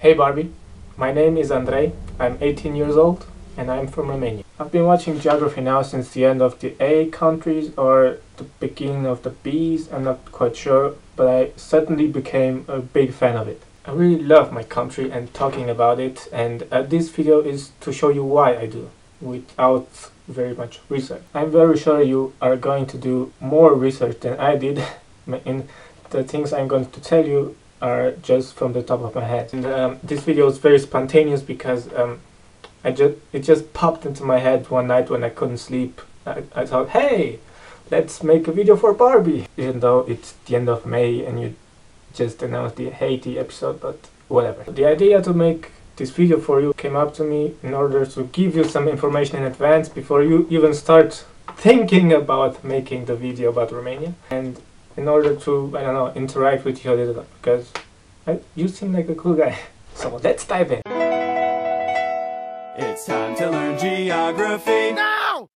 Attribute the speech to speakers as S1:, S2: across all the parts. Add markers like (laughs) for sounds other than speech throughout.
S1: Hey Barby, my name is Andrei, I'm 18 years old and I'm from Romania. I've been watching geography now since the end of the A countries or the beginning of the B's, I'm not quite sure, but I certainly became a big fan of it. I really love my country and talking about it and uh, this video is to show you why I do, without very much research. I'm very sure you are going to do more research than I did (laughs) in the things I'm going to tell you are just from the top of my head. And um, this video is very spontaneous because um, I just it just popped into my head one night when I couldn't sleep. I, I thought, hey, let's make a video for Barby. Even though it's the end of May and you just announced the Haiti episode, but whatever. The idea to make this video for you came up to me in order to give you some information in advance before you even start thinking about making the video about Romania. And in order to, I don't know, interact with you a little because I, you seem like a cool guy. (laughs) So let's dive in.
S2: It's time to learn geography.
S3: No!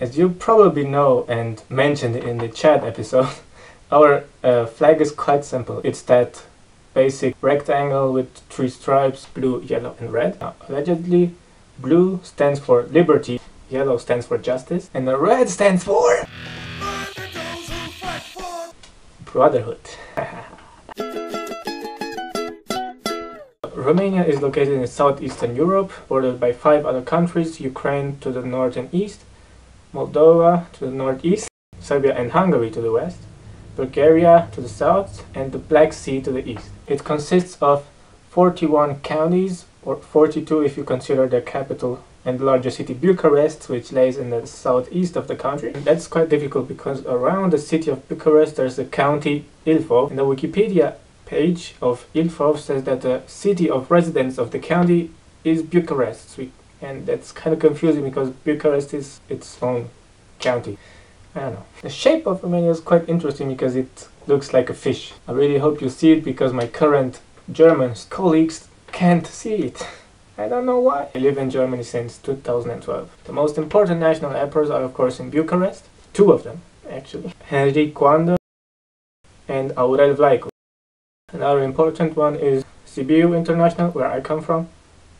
S1: As you probably know and mentioned in the Chad episode, (laughs) our uh, flag is quite simple. It's that basic rectangle with three stripes, blue, yellow and red. Now, allegedly, blue stands for liberty, yellow stands for justice, and the red stands for... Brotherhood. Romania is located in southeastern Europe, bordered by five other countries, Ukraine to the north and east, Moldova to the northeast, Serbia and Hungary to the west, Bulgaria to the south, and the Black Sea to the east. It consists of 41 counties, or 42 if you consider the capital and the larger city Bucharest, which lays in the southeast of the country. And that's quite difficult because around the city of Bucharest there's the county Ilfov. And the Wikipedia page of Ilfov says that the city of residence of the county is Bucharest. And that's kind of confusing because Bucharest is its own county. I don't know. The shape of Romania is quite interesting because it looks like a fish. I really hope you see it because my current German colleagues can't see it. (laughs) I don't know why. I live in Germany since 2012. The most important national airports are of course in Bucharest. Two of them, actually. Henri Coandă and Aurel Vlaicu. Another important one is Sibiu International, where I come from,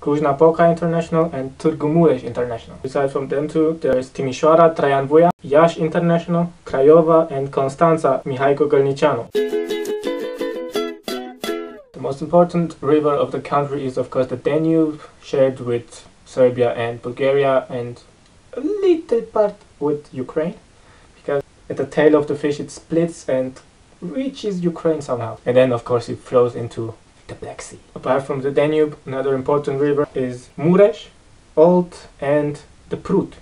S1: Cluj-Napoca International and Târgu Mureș International. Aside from them two, there is Timișoara, Traian Vuia, Iași International, Craiova and Constanța Mihai Gălnicianu most important river of the country is of course the Danube, shared with Serbia and Bulgaria and a little part with Ukraine because at the tail of the fish it splits and reaches Ukraine somehow. And then of course it flows into the Black Sea. Apart from the Danube, another important river is Mureș, Olt and the Prut,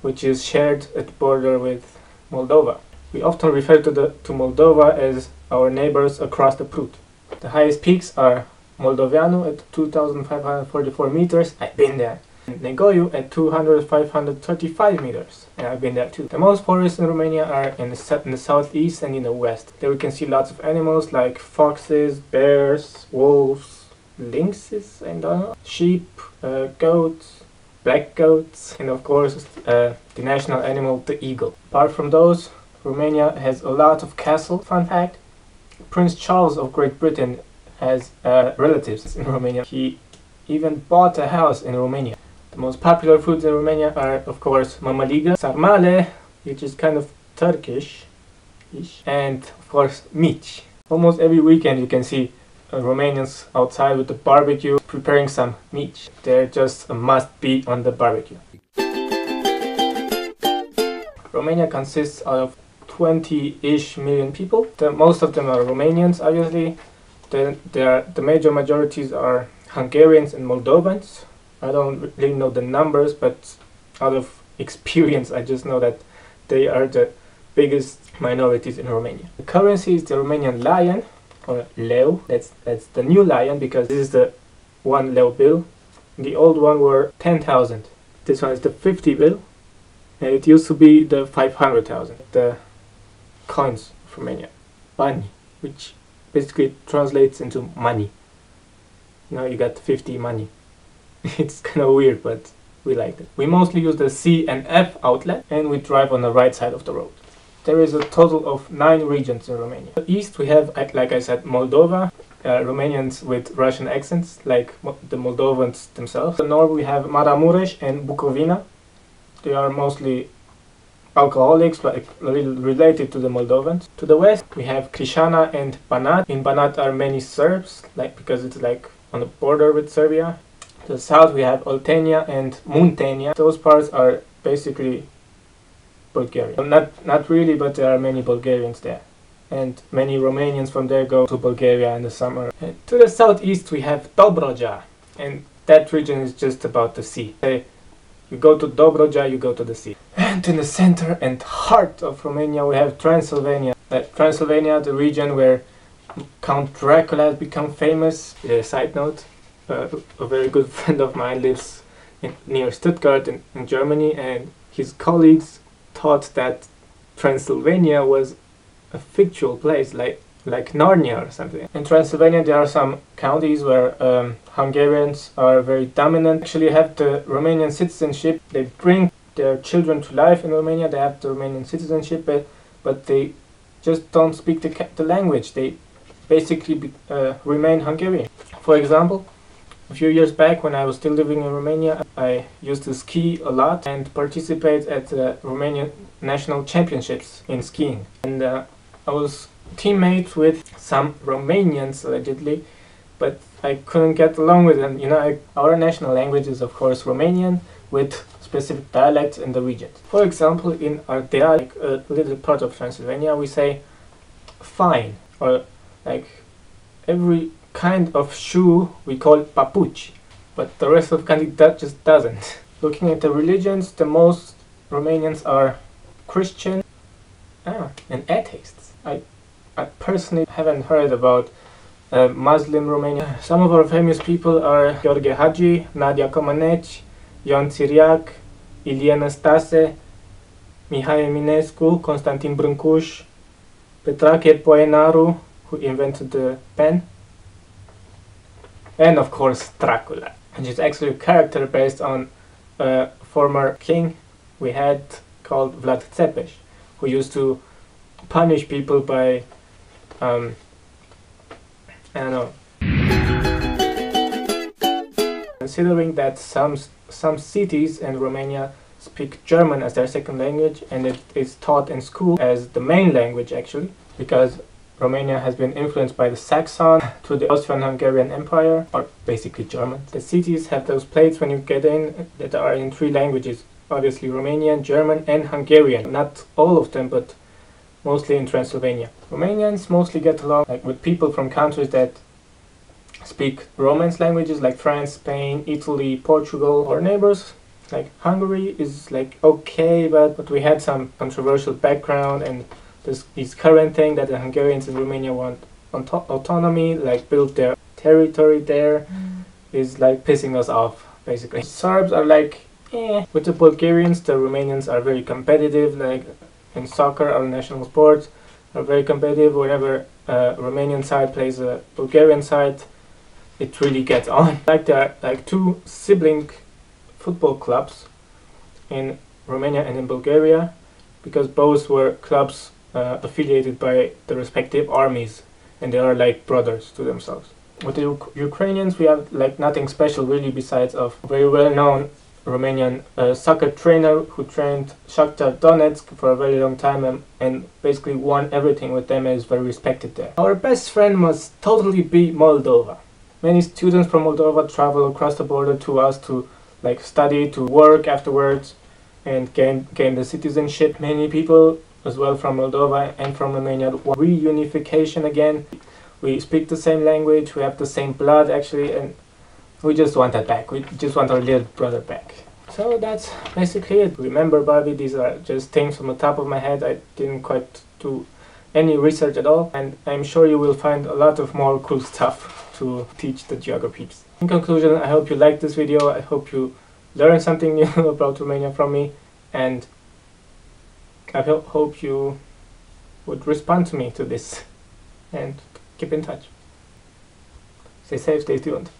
S1: which is shared at border with Moldova. We often refer to, the, to Moldova as our neighbors across the Prut. The highest peaks are Moldoveanu at 2544 meters, I've been there. And Negoiu at 2535 meters, and I've been there too. The most forests in Romania are in the, in the southeast and in the west. There we can see lots of animals like foxes, bears, wolves, lynxes, and sheep, uh, goats, black goats, and of course uh, the national animal, the eagle. Apart from those, Romania has a lot of castles. Fun fact, Prince Charles of Great Britain has uh, relatives in Romania. He even bought a house in Romania. The most popular foods in Romania are, of course, mamaligă, sarmale, which is kind of Turkish, and of course, mici. Almost every weekend you can see uh, Romanians outside with the barbecue preparing some mici. They're just a must-be on the barbecue. Romania consists of 20-ish million people. The, most of them are Romanians, obviously. The, are, the major majorities are Hungarians and Moldovans. I don't really know the numbers, but out of experience, I just know that they are the biggest minorities in Romania. The currency is the Romanian lion, or leu. That's, that's the new lion because this is the one leu bill. The old one were 10,000. This one is the 50 bill. And it used to be the 500,000. The coins of Romania. Bani, which basically translates into money. Now you got 50 money. (laughs) it's kind of weird, but we like it. We mostly use the C and F outlet and we drive on the right side of the road. There is a total of nine regions in Romania. East we have, like I said, Moldova, uh, Romanians with Russian accents, like the Moldovans themselves. The north we have Maramureș and Bukovina. They are mostly alcoholics, like related to the Moldovans. To the west we have Crișana and Banat. In Banat are many Serbs, like because it's like on the border with Serbia. To the south we have Oltenia and Muntenia. Those parts are basically Bulgarian. Not not really, but there are many Bulgarians there and many Romanians from there go to Bulgaria in the summer. And to the southeast we have Dobrogea, and that region is just about the sea. Hey, you go to Dobrogea, you go to the sea. And in the center and heart of Romania we have Transylvania. Uh, Transylvania, the region where Count Dracula has become famous. Uh, side note, uh, a very good (laughs) friend of mine lives in, near Stuttgart in, in Germany, and his colleagues thought that Transylvania was a fictional place like like Narnia or something. In Transylvania, there are some counties where um, Hungarians are very dominant. Actually, have the Romanian citizenship. They bring their children to life in Romania. They have the Romanian citizenship, but but they just don't speak the, the language. They basically be, uh, remain Hungarian. For example, a few years back, when I was still living in Romania, I used to ski a lot and participate at the Romanian national championships in skiing. And uh, I was teammate with some Romanians allegedly, but I couldn't get along with them. You know, I, our national language is of course Romanian with specific dialects in the region. For example, in Ardea, like a little part of Transylvania, we say fine, or like every kind of shoe we call papuch, but the rest of country that just doesn't. (laughs) Looking at the religions, the most Romanians are Christian ah, and atheists. I, I personally haven't heard about uh, Muslim Romania. Some of our famous people are Gheorghe Hagi, Nadia Comaneci, Ion Țiriac, Ilie Stase, Mihai Eminescu, Constantin Brâncuș, Petrache Poenaru, who invented the pen, and of course Dracula, which is actually a character based on a former king we had called Vlad Țepeș, who used to punish people by, um, I don't know. Considering that some some cities in Romania speak German as their second language and it is taught in school as the main language actually, because Romania has been influenced by the Saxon to the Austrian-Hungarian Empire, or basically German. The cities have those plates when you get in that are in three languages, obviously Romanian, German, and Hungarian. Not all of them, but mostly in Transylvania. Romanians mostly get along like, with people from countries that speak Romance languages like France, Spain, Italy, Portugal, or neighbors. Like Hungary is like okay, but, but we had some controversial background and this, this current thing that the Hungarians in Romania want auto- autonomy, like build their territory there, is like pissing us off basically. Serbs are like eh. With the Bulgarians, the Romanians are very competitive. Like in soccer, our national sports, are very competitive. Whenever uh, Romanian side plays a Bulgarian side, it really gets (laughs) on. Like there are like two sibling football clubs in Romania and in Bulgaria, because both were clubs uh, affiliated by the respective armies, and they are like brothers to themselves. With the Uk- Ukrainians, we have like nothing special really besides of very well-known Romanian uh, soccer trainer who trained Shakhtar Donetsk for a very long time and, and basically won everything with them and is very respected there. Our best friend must totally be Moldova. Many students from Moldova travel across the border to us to like study, to work afterwards and gain, gain the citizenship. Many people as well from Moldova and from Romania reunification again. We speak the same language, we have the same blood actually and we just want that back. We just want our little brother back. So that's basically it. Remember, Bobby, these are just things from the top of my head. I didn't quite do any research at all, and I'm sure you will find a lot of more cool stuff to teach the geographies. In conclusion, I hope you liked this video. I hope you learned something (laughs) new about Romania from me, and I hope you would respond to me to this and keep in touch. Stay safe, stay tuned.